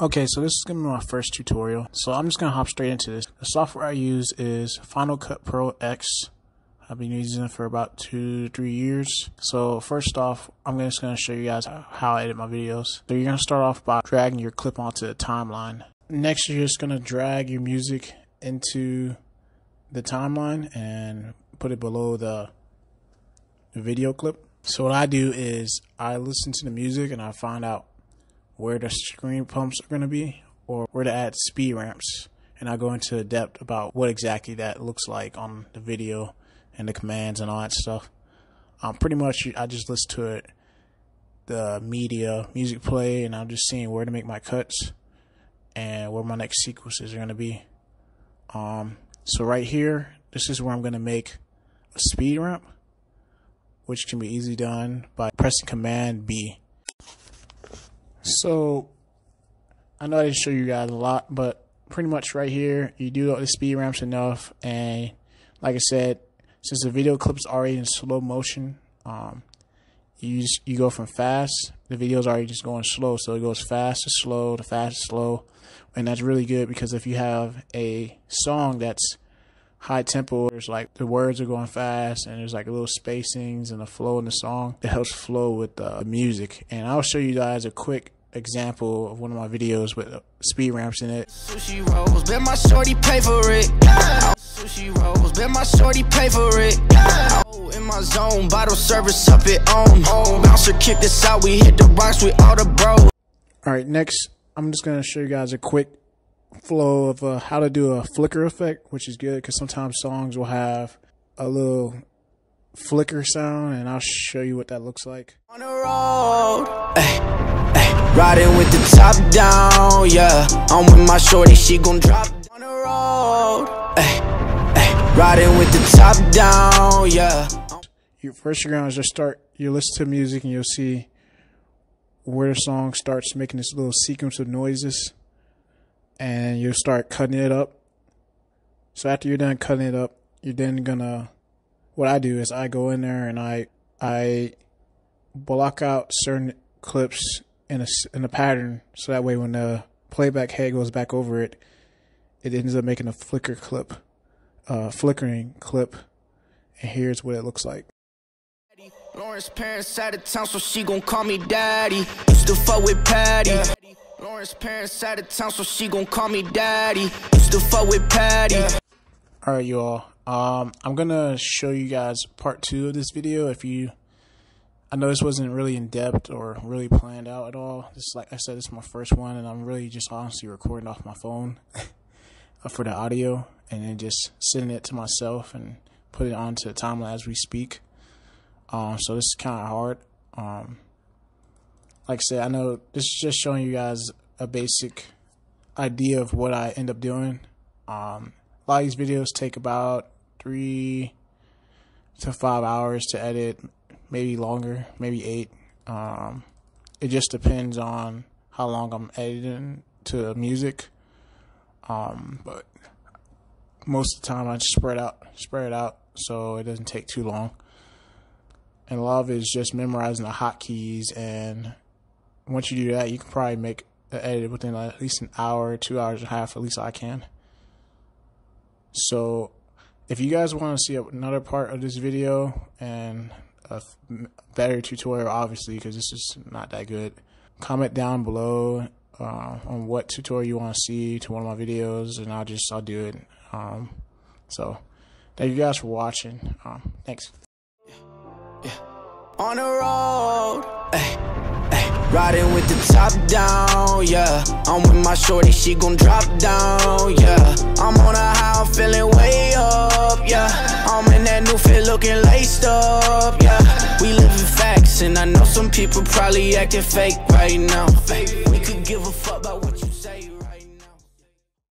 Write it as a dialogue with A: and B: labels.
A: Okay, so this is going to be my first tutorial. So I'm just going to hop straight into this. The software I use is Final Cut Pro X. I've been using it for about two three years. So first off, I'm just going to show you guys how I edit my videos. So you're going to start off by dragging your clip onto the timeline. Next, you're just going to drag your music into the timeline and put it below the video clip. So what I do is I listen to the music and I find out where the screen pumps are going to be or where to add speed ramps. And I go into depth about what exactly that looks like on the video and the commands and all that stuff. Um, pretty much, I just listen to it, the media, music play, and I'm just seeing where to make my cuts and where my next sequences are going to be. Um, so right here, this is where I'm going to make a speed ramp, which can be easily done by pressing Command B. So I know I didn't show you guys a lot, but pretty much right here, you do the speed ramps enough, and like I said, since the video clip's already in slow motion, um, you just, you go from fast. The video is already just going slow, so it goes fast to slow to fast to slow, and that's really good because if you have a song that's high tempo, there's like the words are going fast and there's like a little spacings and a flow in the song. It helps flow with the music, and I'll show you guys a quick example of one of my videos with speed ramps in it. Sushi rolls, bet my shorty pay for it. Sushi rolls, bet my shorty pay for it. In my zone, bottle service up at home. Bouncer kick this out, we hit the box with all the bros. All right, next, I'm just gonna show you guys a quick flow of uh, how to do a flicker effect, which is good because sometimes songs will have a little flicker sound, and I'll show you what that looks like. On the road, riding with the top down, yeah. I'm with my shorty, she gon' drop on the road, riding with the top down, yeah. You first you're gonna just start. You listen to music, and you'll see where the song starts making this little sequence of noises and you'll start cutting it up. So after you're done cutting it up, you're then gonna what I do is I go in there and I I block out certain clips in a in a pattern so that way when the playback head goes back over it, it ends up making a flicker clip, uh, flickering clip. And here's what it looks like. Lawrence parents out of town, so she gon' call me daddy. Used to fuck with Patty. Lawrence parents out of town, so she gon' call me daddy. Used to fuck with Patty. Alright, you all. Um, I'm gonna show you guys part two of this video. If you, I know this wasn't really in depth or really planned out at all. This, like I said, this is my first one, and I'm really just honestly recording off my phone for the audio, and then just sending it to myself and put it onto timeline as we speak. Um, so this is kind of hard. Um, like I said, I know this is just showing you guys a basic idea of what I end up doing. Um, a lot of these videos take about three to five hours to edit, maybe longer, maybe eight. Um, it just depends on how long I'm editing to music. Um, but most of the time I just spread out, spread it out, so it doesn't take too long. And love is just memorizing the hotkeys and once you do that, you can probably make an edit within at least an hour, two hours and a half. At least I can. So, if you guys want to see another part of this video and a better tutorial, obviously, because this is not that good, comment down below uh, on what tutorial you want to see to one of my videos, and I'll just I'll do it. Um, so, thank you guys for watching. Um, thanks. Yeah. On the road. Hey. Riding with the top down, yeah I'm with my shorty, she gon' drop down, yeah I'm on a high, I'm feeling way up, yeah I'm in that new fit looking laced up, yeah some people probably acting fake right now. We could give a fuck about what